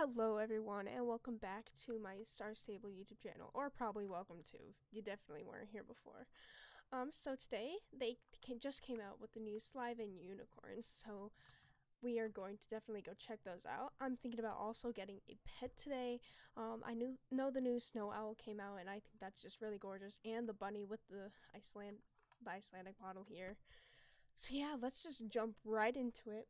Hello everyone and welcome back to my Star Stable YouTube channel, or probably welcome to, you definitely weren't here before. Um, so today, they just came out with the new Sylvan unicorns, so we are going to definitely go check those out. I'm thinking about also getting a pet today. Um, I knew know the new Snow Owl came out and I think that's just really gorgeous, and the bunny with the Iceland, the Icelandic model here. So yeah, let's just jump right into it.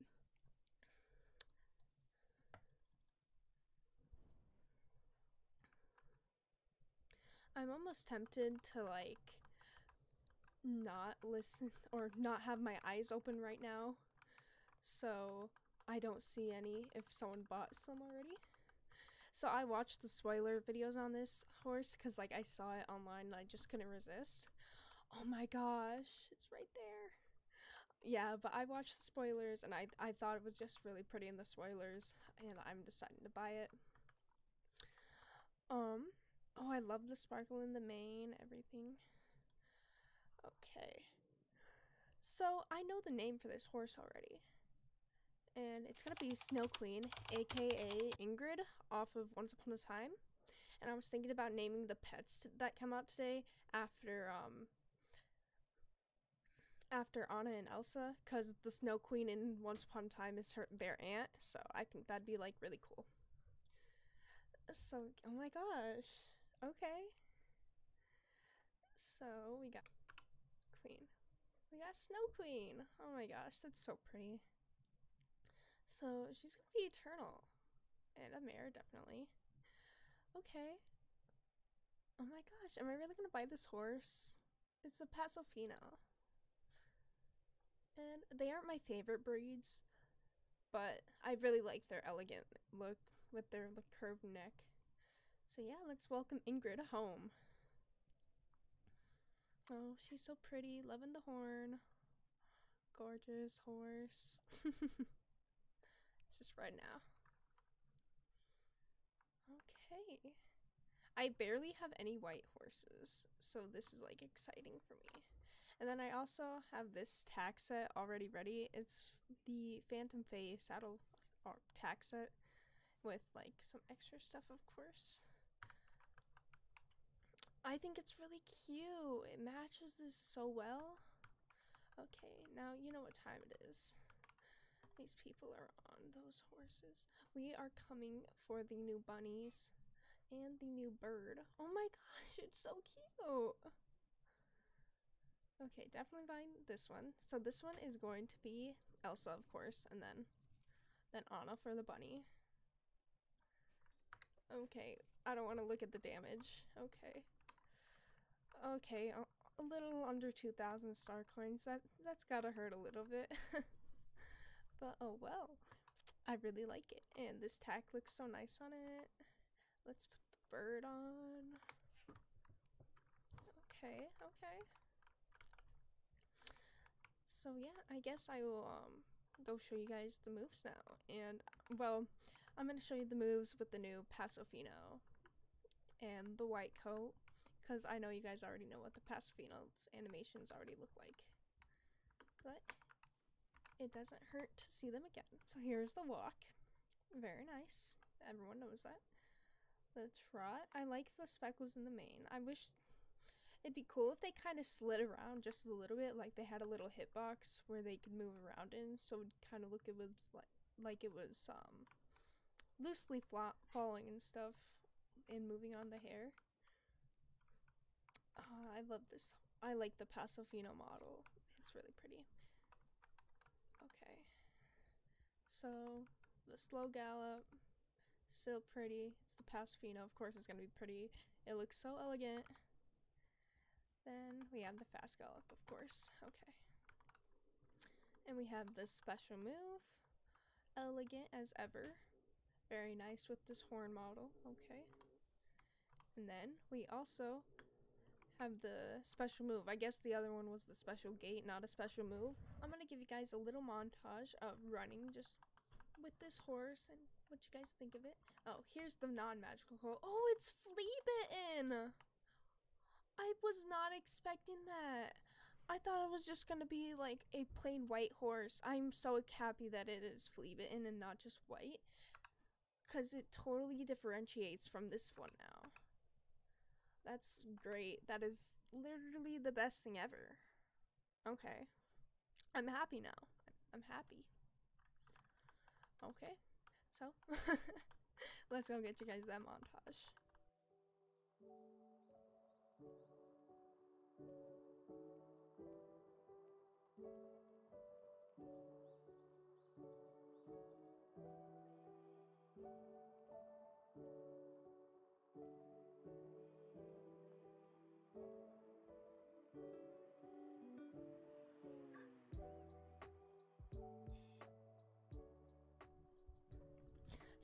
I'm almost tempted to like not listen or not have my eyes open right now so I don't see any if someone bought some already. So I watched the spoiler videos on this horse because like I saw it online and I just couldn't resist. Oh my gosh, it's right there. Yeah, but I watched the spoilers and I, I thought it was just really pretty in the spoilers and I'm deciding to buy it. Um, Oh, I love the sparkle in the mane, everything. Okay. So, I know the name for this horse already. And it's gonna be Snow Queen, aka Ingrid, off of Once Upon a Time. And I was thinking about naming the pets that come out today after, um, after Anna and Elsa, because the Snow Queen in Once Upon a Time is her their aunt, so I think that'd be like really cool. So, oh my gosh. Okay. So we got Queen. We got Snow Queen. Oh my gosh, that's so pretty. So she's gonna be eternal. And a mare, definitely. Okay. Oh my gosh, am I really gonna buy this horse? It's a Paso Fino. And they aren't my favorite breeds, but I really like their elegant look with their curved neck. So yeah, let's welcome Ingrid home. Oh, she's so pretty, loving the horn. Gorgeous horse. it's just right now. Okay. I barely have any white horses, so this is like exciting for me. And then I also have this tack set already ready. It's the Phantom Fae saddle or tack set with like some extra stuff, of course. I think it's really cute. It matches this so well. Okay, now you know what time it is. These people are on those horses. We are coming for the new bunnies and the new bird. Oh my gosh, it's so cute. Okay, definitely buying this one. So this one is going to be Elsa, of course, and then then Anna for the bunny. Okay, I don't want to look at the damage. Okay. Okay, a, little under 2,000 star coins. That, that's gotta hurt a little bit. but oh well. I really like it. And this tack looks so nice on it. Let's put the bird on. Okay, okay. So yeah, I guess I will um go show you guys the moves now. And well, I'm gonna show you the moves with the new Paso Fino and the white coat because I know you guys already know what the Paso Fino's animations already look like. But it doesn't hurt to see them again. So here's the walk. Very nice. Everyone knows that. The trot. I like the speckles in the mane. I wish it'd be cool if they kind of slid around just a little bit, like they had a little hitbox where they could move around in, so it would kind of look it was like like it was um loosely falling and stuff and moving on the hair. Oh, I love this. I like the Paso Fino model. It's really pretty. Okay. So, the slow gallop. Still pretty. It's the Paso Fino. Of course, it's going to be pretty. It looks so elegant. Then we have the fast gallop, of course. Okay. And we have the special move. Elegant as ever. Very nice with this horn model. Okay. And then we also have the special move. I guess the other one was the special gait, not a special move. I'm gonna give you guys a little montage of running just with this horse and what you guys think of it. Oh, here's the non-magical horse. Oh, it's flea bitten! I was not expecting that. I thought it was just gonna be like a plain white horse. I'm so happy that it is flea bitten and not just white. because it totally differentiates from this one now. That's great. That is literally the best thing ever. Okay. I'm happy now. I'm happy. Okay. So, let's go get you guys that montage.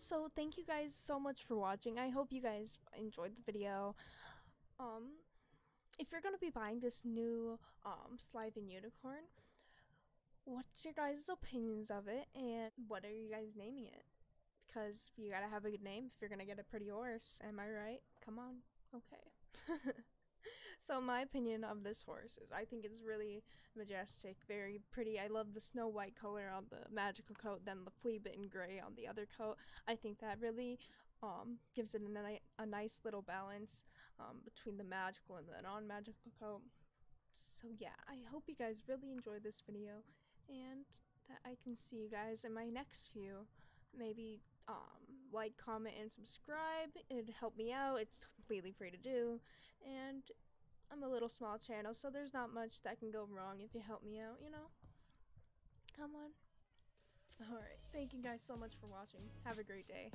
So thank you guys so much for watching. I hope you guys enjoyed the video. Um, if you're gonna be buying this new um Sylvan unicorn, what's your guys' opinions of it, and what are you guys naming it? Because you gotta have a good name if you're gonna get a pretty horse. Am I right? Come on. Okay. so my opinion of this horse is I think it's really majestic, very pretty. I love the snow white color on the magical coat, then the flea bitten gray on the other coat. I think that really um, gives it a, ni- a nice little balance um, between the magical and the non-magical coat. So yeah, I hope you guys really enjoyed this video and that I can see you guys in my next few. Maybe um, like, comment, and subscribe. It'd help me out. It's completely free to do. And I'm a little small channel, so there's not much that can go wrong if you help me out, you know? Come on. Alright, thank you guys so much for watching. Have a great day.